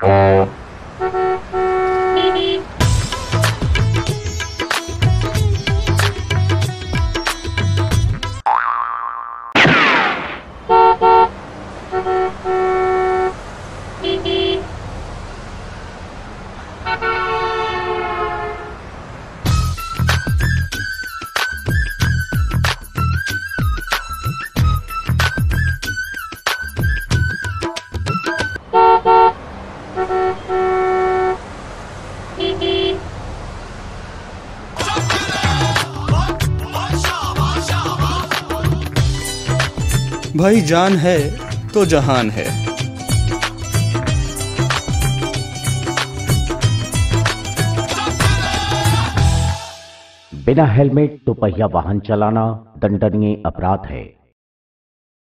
Uh... भाई जान है तो जहान है। बिना हेलमेट दोपहिया वाहन चलाना दंडनीय अपराध है।